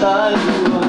time